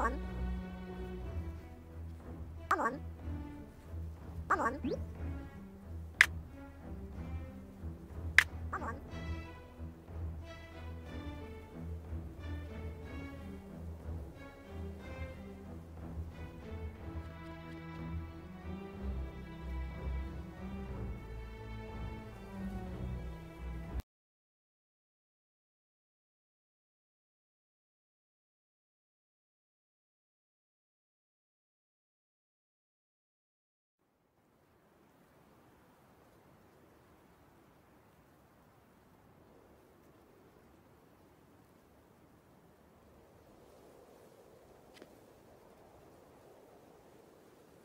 one.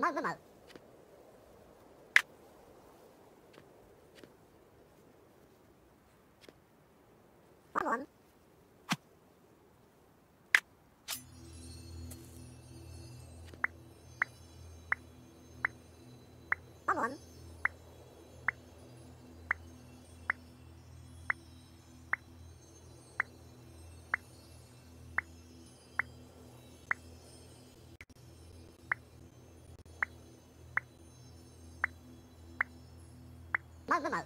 Mở mở mở. Come on. Come on. Mở mở mở.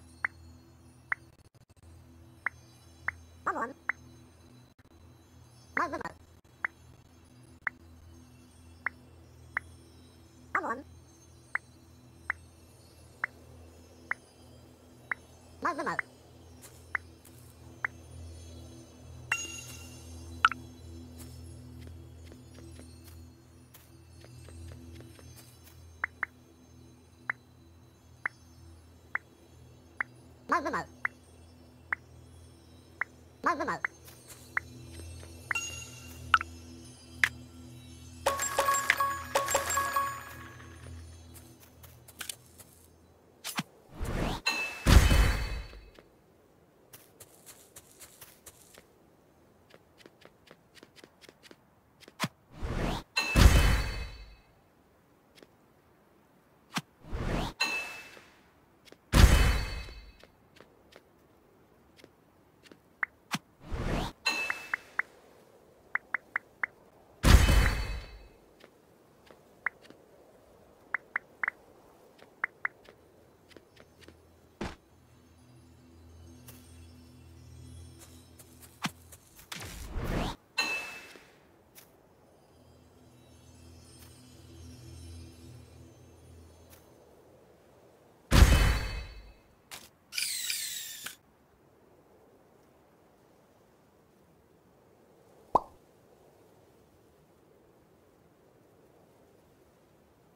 Come on. Mở mở mở. Come on. Mở mở mở. Mở mở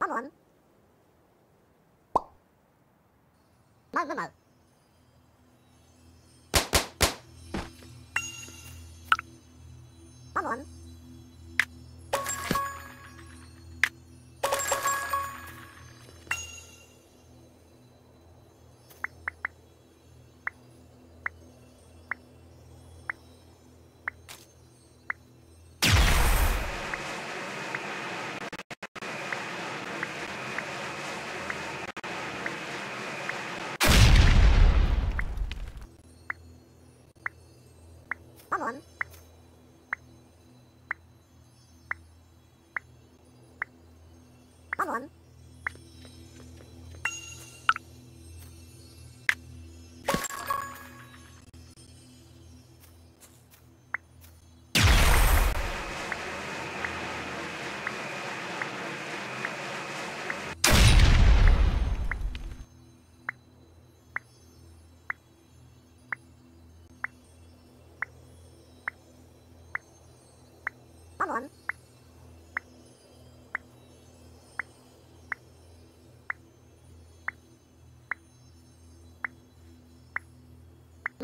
mở. Mở mở mở. Come on. Mở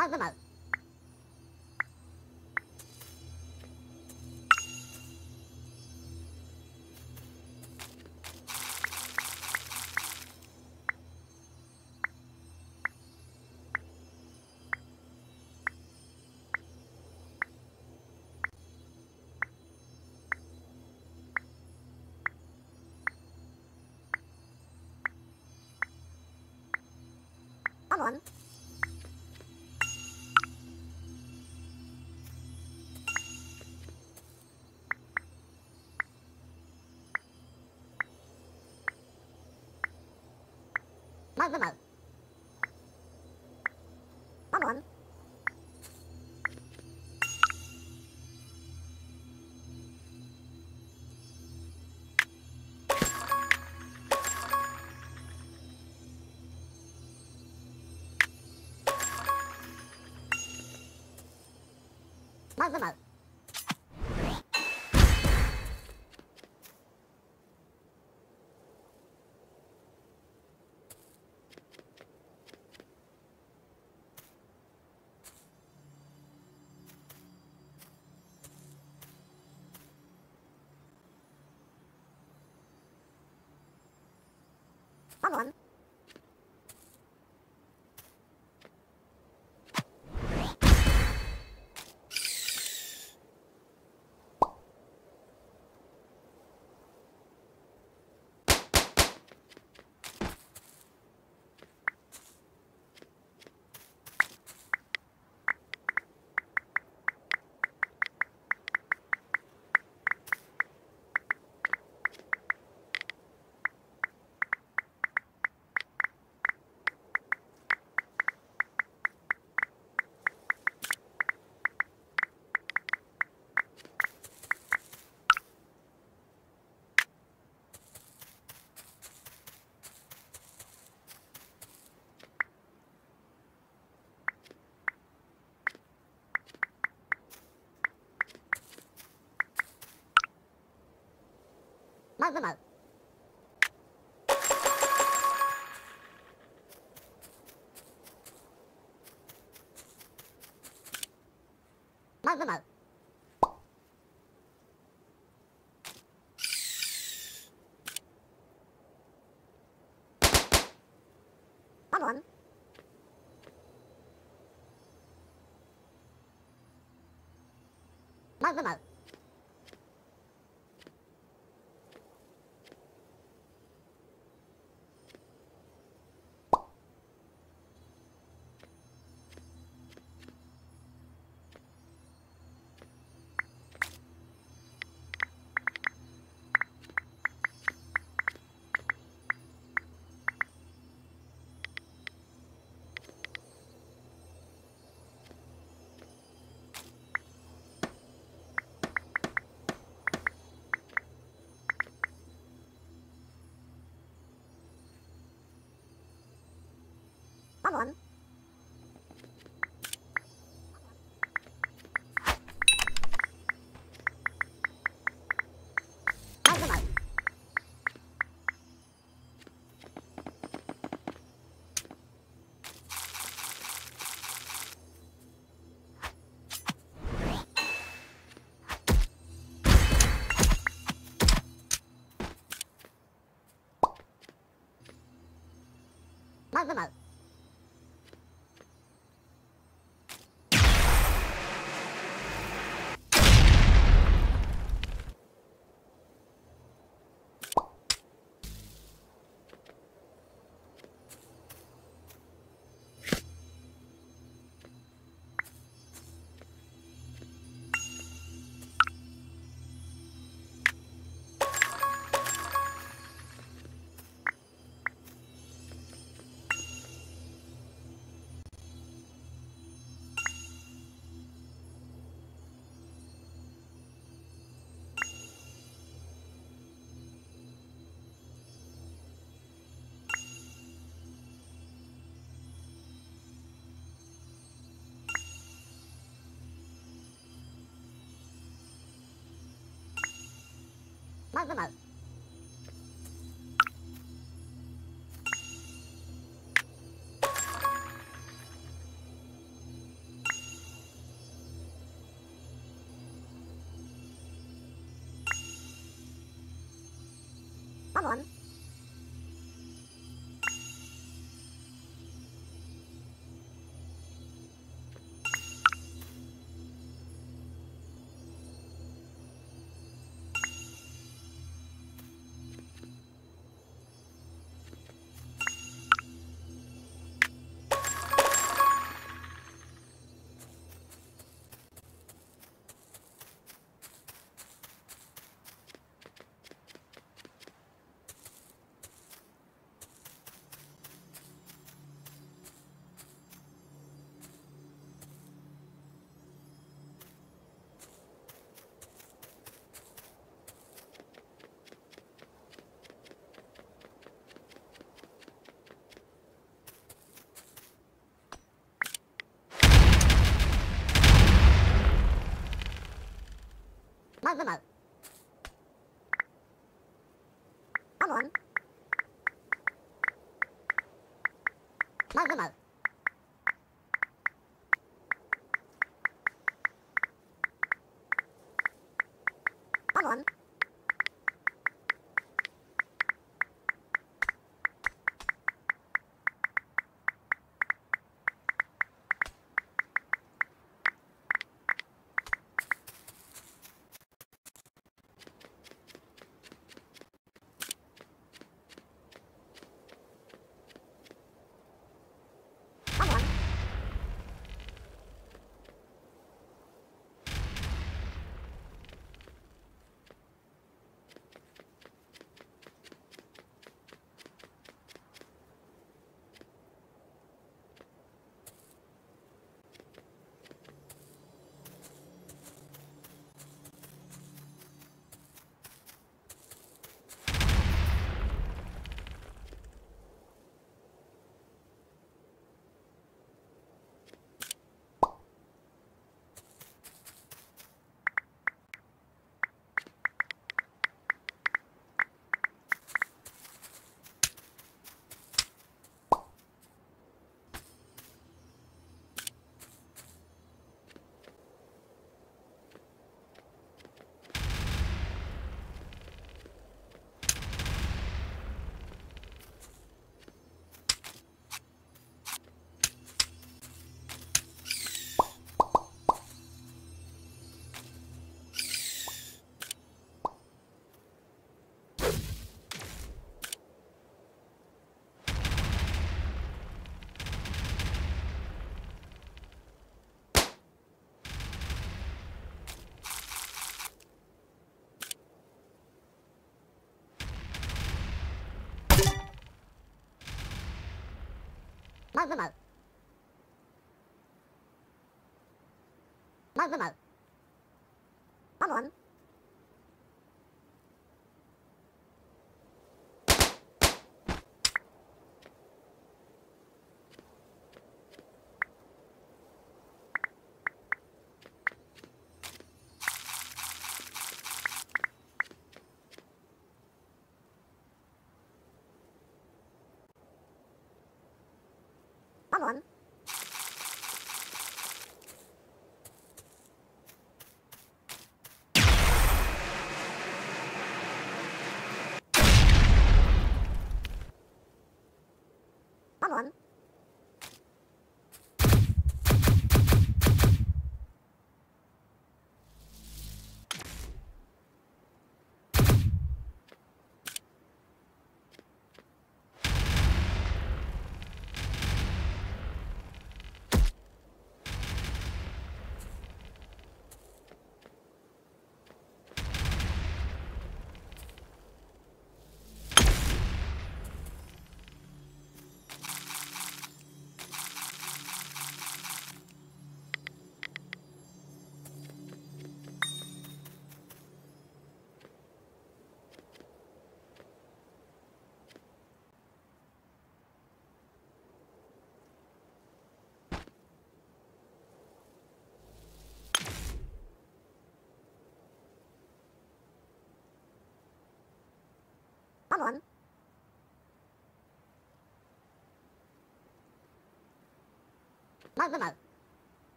Mở mở mở. Come on. Mơ mơ. Mong muốn. Mơ mơ. Mong muốn. Mơ mơ. Mơ mơ. Mong muốn. Mơ mơ. Mong muốn. Mơ mơ. Mơ mơ. Mơ mơ. Mong Mode remote. I'm on. Mode remote. まずまう。まずま。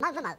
Bao giờ mà?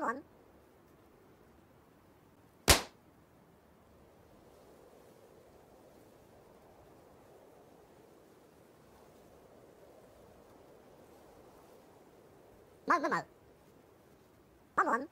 lắm Bác mới mở. Bác lắm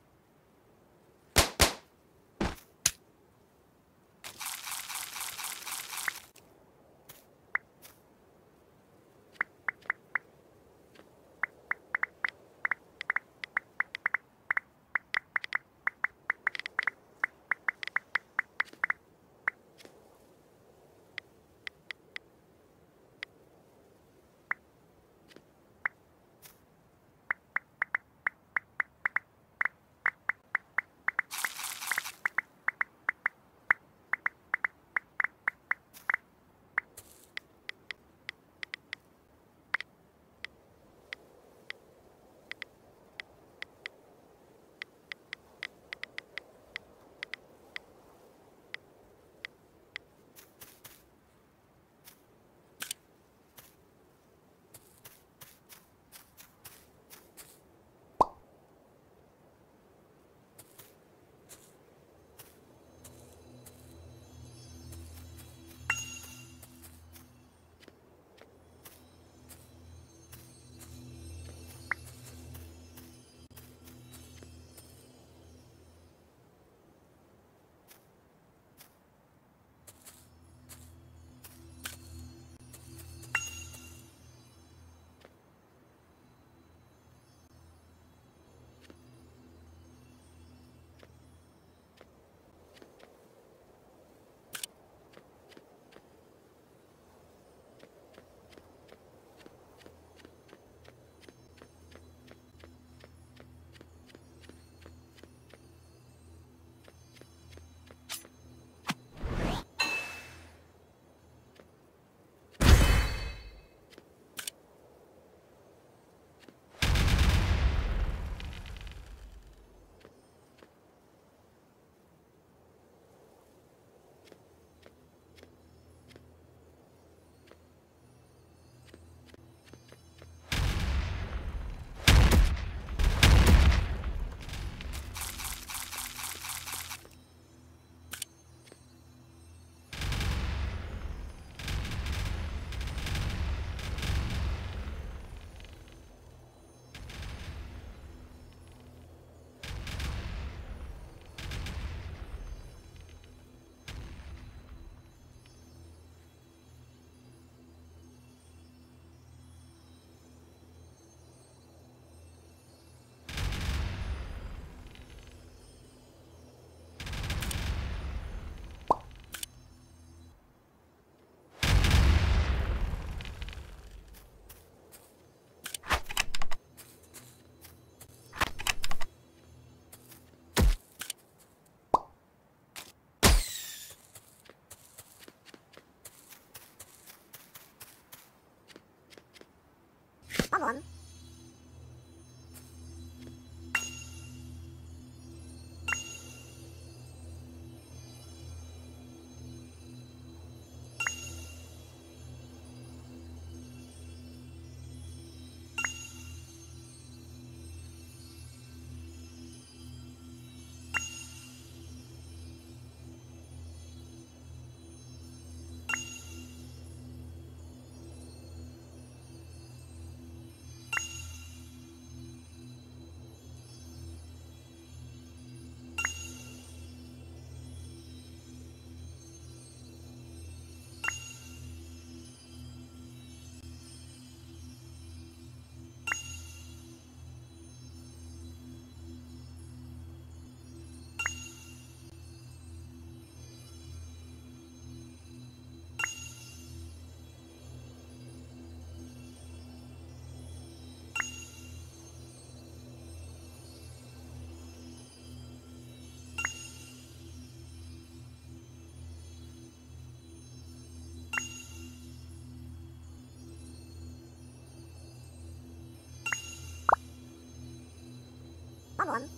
one.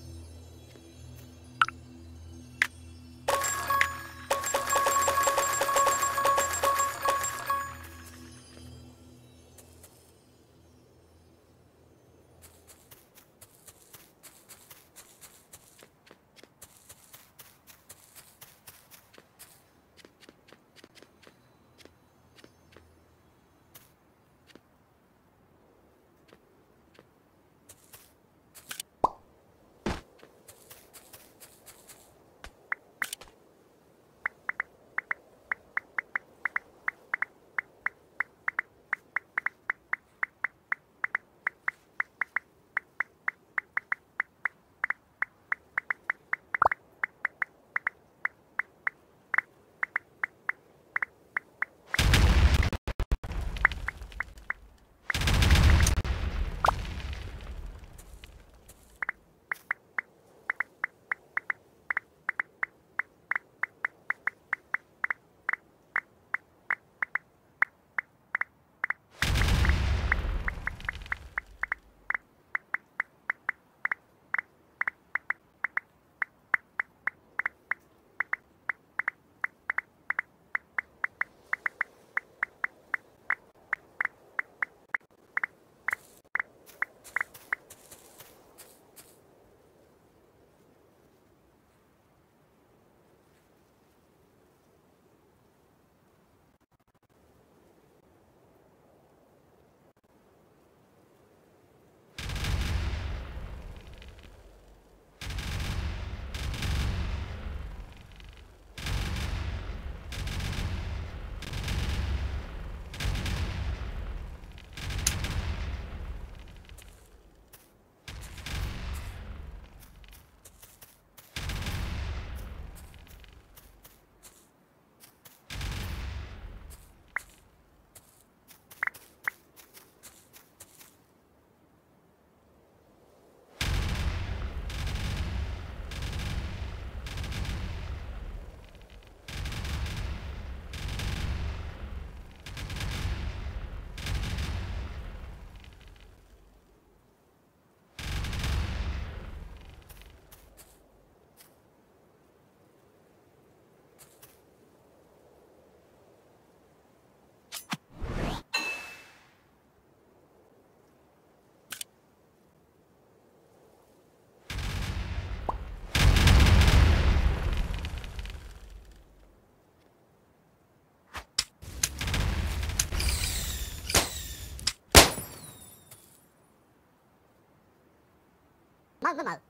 まぐま。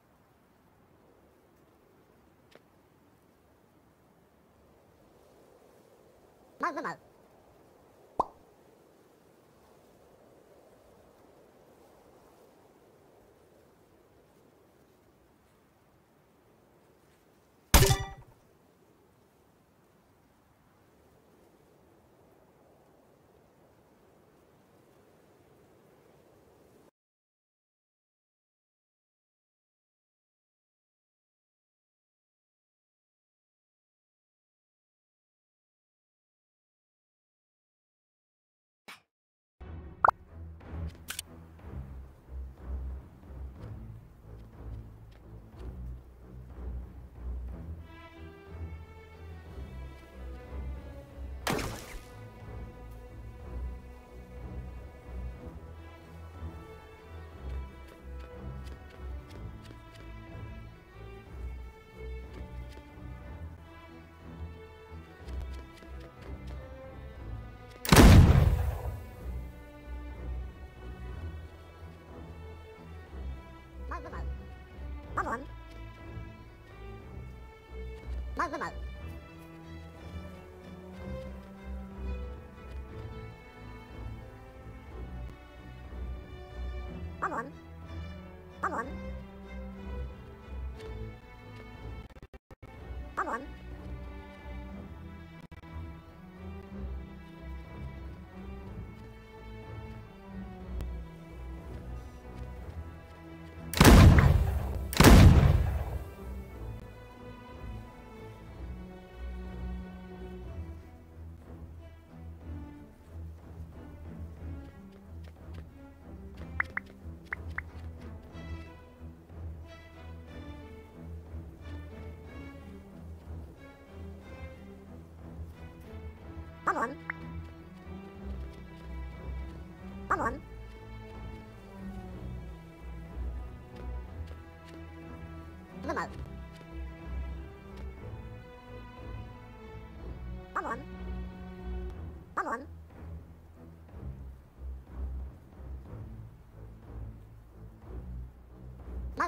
う干嘛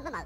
那么